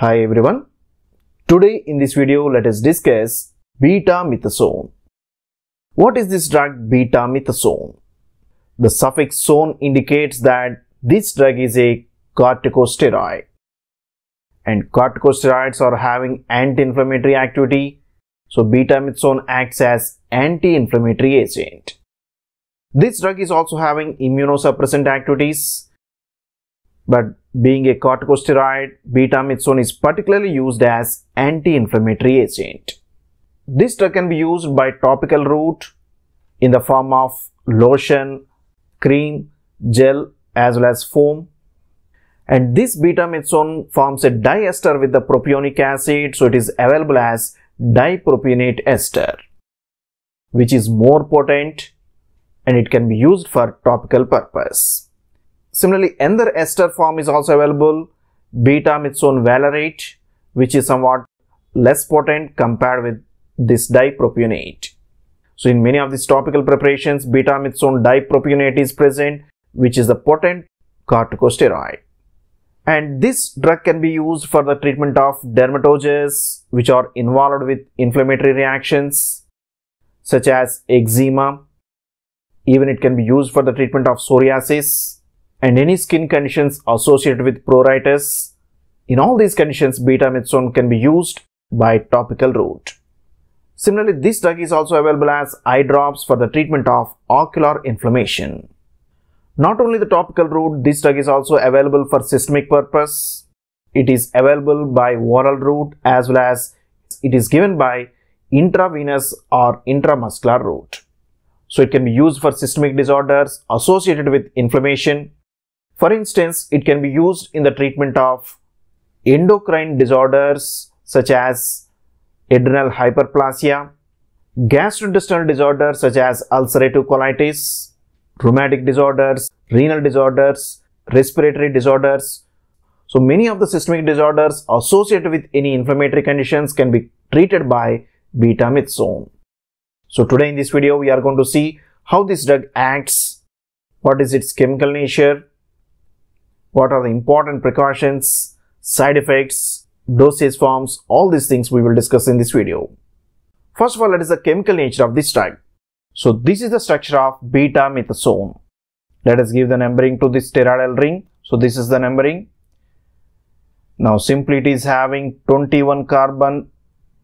Hi everyone. Today in this video let us discuss betamethasone. What is this drug betamethasone? The suffix "-sone" indicates that this drug is a corticosteroid and corticosteroids are having anti-inflammatory activity so betamethasone acts as anti-inflammatory agent. This drug is also having immunosuppressant activities but being a corticosteroid, betamethasone is particularly used as anti-inflammatory agent. This drug can be used by topical route in the form of lotion, cream, gel as well as foam. And this betamethasone forms a diester with the propionic acid so it is available as dipropionate ester which is more potent and it can be used for topical purpose. Similarly, another ester form is also available, betamethasone valerate, which is somewhat less potent compared with this dipropionate. So, in many of these topical preparations, betamethasone dipropionate is present, which is a potent corticosteroid. And this drug can be used for the treatment of dermatoses, which are involved with inflammatory reactions, such as eczema. Even it can be used for the treatment of psoriasis and any skin conditions associated with pruritus. In all these conditions, betamethasone can be used by topical route. Similarly, this drug is also available as eye drops for the treatment of ocular inflammation. Not only the topical route, this drug is also available for systemic purpose. It is available by oral route as well as it is given by intravenous or intramuscular route. So it can be used for systemic disorders associated with inflammation for instance, it can be used in the treatment of endocrine disorders such as adrenal hyperplasia, gastrointestinal disorders such as ulcerative colitis, rheumatic disorders, renal disorders, respiratory disorders. So many of the systemic disorders associated with any inflammatory conditions can be treated by betamethasone. So today in this video we are going to see how this drug acts, what is its chemical nature, what are the important precautions, side effects, dosage forms, all these things we will discuss in this video. First of all, what is the chemical nature of this drug? So this is the structure of beta-methasone. Let us give the numbering to this steroidal ring. So this is the numbering. Now simply it is having 21 carbon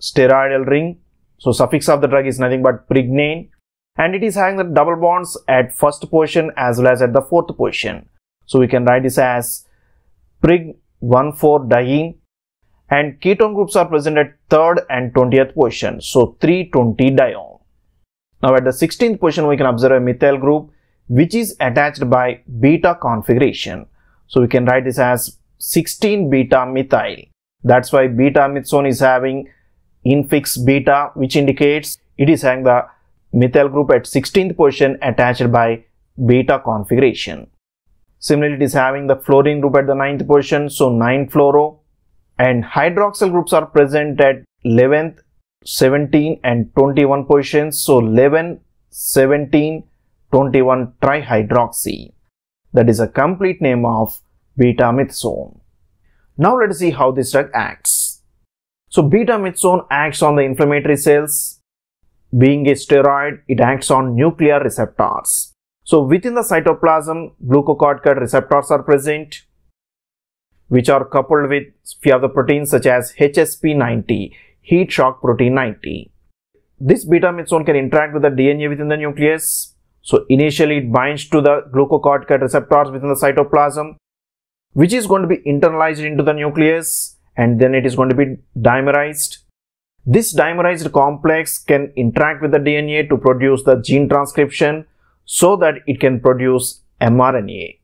steroidal ring. So suffix of the drug is nothing but pregnane and it is having the double bonds at first position as well as at the fourth position. So we can write this as pregna 1,4-diene and ketone groups are present at third and 20th position. So 3,20-dione. Now at the 16th position we can observe a methyl group which is attached by beta configuration. So we can write this as 16 beta methyl. That's why betamethasone is having infix beta which indicates it is having the methyl group at 16th position attached by beta configuration. Similarly, it is having the fluorine group at the ninth position, so 9 fluoro. And hydroxyl groups are present at 11th, 17 and 21 positions. So 11, 17, 21 trihydroxy. That is a complete name of betamethasone. Now let us see how this drug acts. So betamethasone acts on the inflammatory cells. Being a steroid, it acts on nuclear receptors. So within the cytoplasm, glucocorticoid receptors are present, which are coupled with few of the proteins such as HSP90, heat shock protein 90. This beta betamethasone can interact with the DNA within the nucleus. So initially it binds to the glucocorticoid receptors within the cytoplasm, which is going to be internalized into the nucleus and then it is going to be dimerized. This dimerized complex can interact with the DNA to produce the gene transcription so that it can produce mRNA.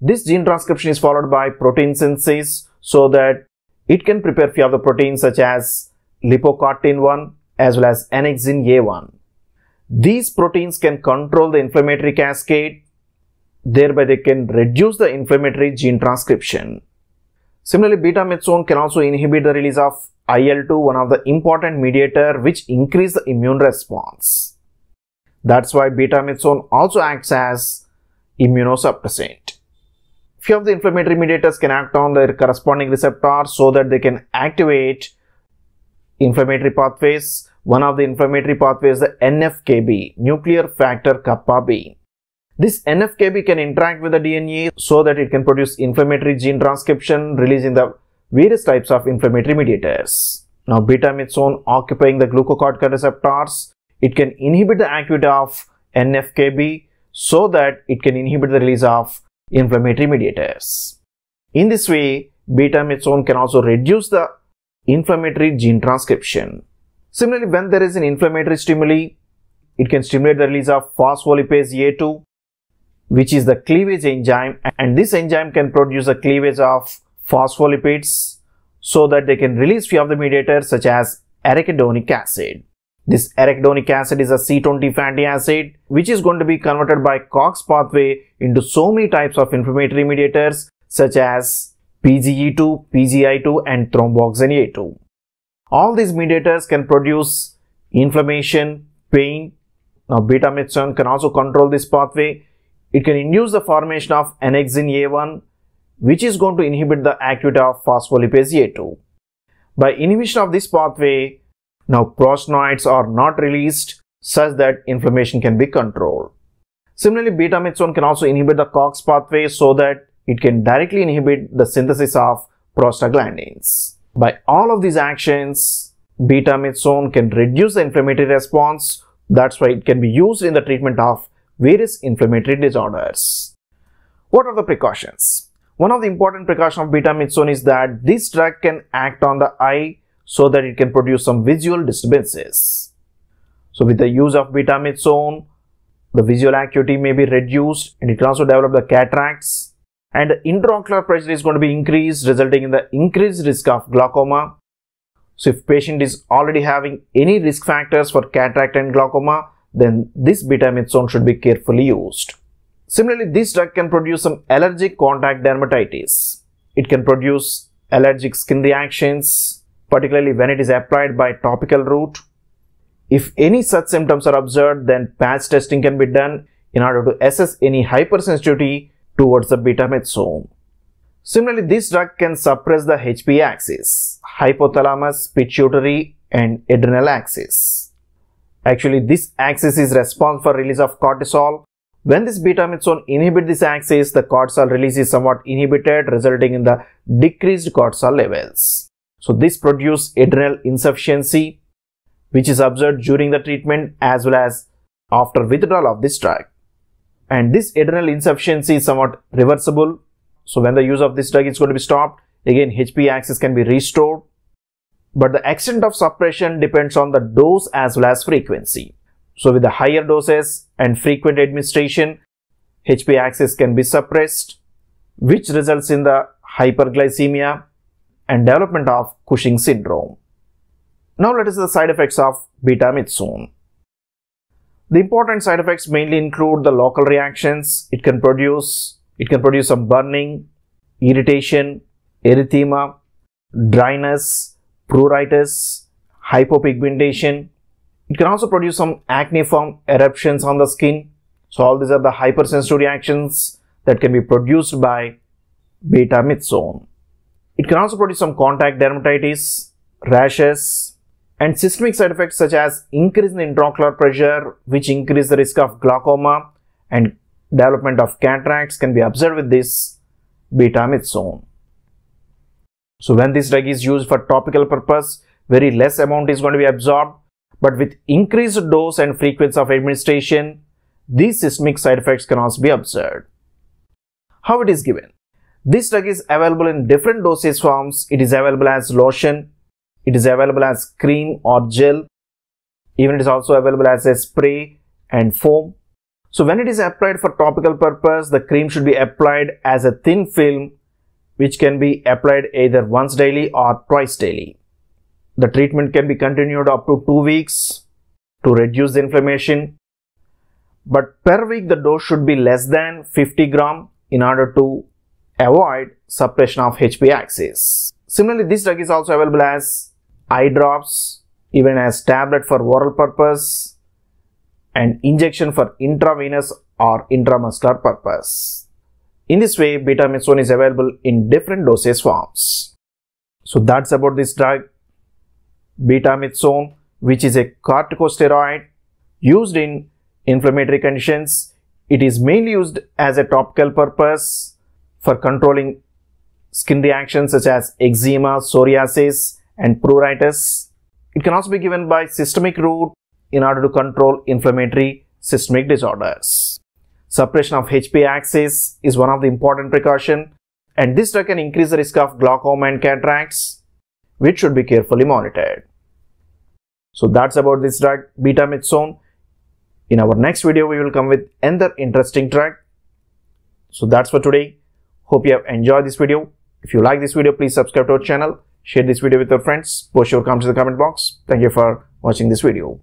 This gene transcription is followed by protein synthesis so that it can prepare few of the proteins such as lipocortin 1 as well as annexin A1. These proteins can control the inflammatory cascade, thereby they can reduce the inflammatory gene transcription. Similarly, betamethasone can also inhibit the release of IL-2, one of the important mediator which increase the immune response. That's why betamethasone also acts as immunosuppressant. few of the inflammatory mediators can act on their corresponding receptors so that they can activate inflammatory pathways. One of the inflammatory pathways is the NFKB, nuclear factor kappa B. This NFKB can interact with the DNA so that it can produce inflammatory gene transcription releasing the various types of inflammatory mediators. Now betamethasone occupying the glucocorticoid receptors, it can inhibit the activity of NFKB so that it can inhibit the release of inflammatory mediators. In this way, betamethasone can also reduce the inflammatory gene transcription. Similarly, when there is an inflammatory stimuli, it can stimulate the release of phospholipase A2, which is the cleavage enzyme, and this enzyme can produce a cleavage of phospholipids so that they can release few of the mediators such as arachidonic acid. This arachidonic acid is a C20 fatty acid which is going to be converted by COX pathway into so many types of inflammatory mediators such as PGE2, PGI2 and thromboxane A2. All these mediators can produce inflammation, pain. Now betamethasone can also control this pathway. It can induce the formation of annexin A1 which is going to inhibit the activity of phospholipase A2. By inhibition of this pathway, now prostanoids are not released such that inflammation can be controlled. Similarly, betamethasone can also inhibit the COX pathway so that it can directly inhibit the synthesis of prostaglandins. By all of these actions, betamethasone can reduce the inflammatory response. That's why it can be used in the treatment of various inflammatory disorders. What are the precautions? One of the important precautions of betamethasone is that this drug can act on the eye so that it can produce some visual disturbances. So with the use of betamethasone, the visual acuity may be reduced and it can also develop the cataracts and the intraocular pressure is going to be increased resulting in the increased risk of glaucoma. So if patient is already having any risk factors for cataract and glaucoma, then this betamethasone should be carefully used. Similarly, this drug can produce some allergic contact dermatitis. It can produce allergic skin reactions, particularly when it is applied by topical route. If any such symptoms are observed, then patch testing can be done in order to assess any hypersensitivity towards the betamethasone. Similarly, this drug can suppress the HPA axis, hypothalamus, pituitary and adrenal axis. Actually, this axis is responsible for release of cortisol. When this betamethasone inhibits this axis, the cortisol release is somewhat inhibited, resulting in the decreased cortisol levels. So this produce adrenal insufficiency which is observed during the treatment as well as after withdrawal of this drug. And this adrenal insufficiency is somewhat reversible. So when the use of this drug is going to be stopped, again HPA axis can be restored. But the extent of suppression depends on the dose as well as frequency. So with the higher doses and frequent administration, HPA axis can be suppressed, which results in the hyperglycemia and development of Cushing syndrome. Now let us see the side effects of betamethasone. The important side effects mainly include the local reactions. It can produce it can produce some burning, irritation, erythema, dryness, pruritus, hypopigmentation. It can also produce some acneiform eruptions on the skin. So all these are the hypersensitive reactions that can be produced by betamethasone. It can also produce some contact dermatitis, rashes, and systemic side effects such as increase in intraocular pressure, which increase the risk of glaucoma and development of cataracts can be observed with this betamethasone. So when this drug is used for topical purpose, very less amount is going to be absorbed, but with increased dose and frequency of administration, these systemic side effects can also be observed. How it is given? This drug is available in different dosage forms. It is available as lotion, it is available as cream or gel, even it is also available as a spray and foam. So when it is applied for topical purpose, the cream should be applied as a thin film which can be applied either once daily or twice daily. The treatment can be continued up to 2 weeks to reduce the inflammation. But per week the dose should be less than 50 gram in order to avoid suppression of HPA axis. Similarly, this drug is also available as eye drops, even as tablet for oral purpose and injection for intravenous or intramuscular purpose. In this way, betamethasone is available in different dosage forms. So that's about this drug, betamethasone, which is a corticosteroid used in inflammatory conditions. It is mainly used as a topical purpose for controlling skin reactions such as eczema, psoriasis, and pruritus. It can also be given by systemic route in order to control inflammatory systemic disorders. Suppression of HPA axis is one of the important precaution and this drug can increase the risk of glaucoma and cataracts which should be carefully monitored. So that's about this drug betamethasone. In our next video we will come with another interesting drug. So that's for today. Hope you have enjoyed this video. If you like this video please subscribe to our channel, share this video with your friends, post your comments in the comment box. Thank you for watching this video.